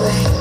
way.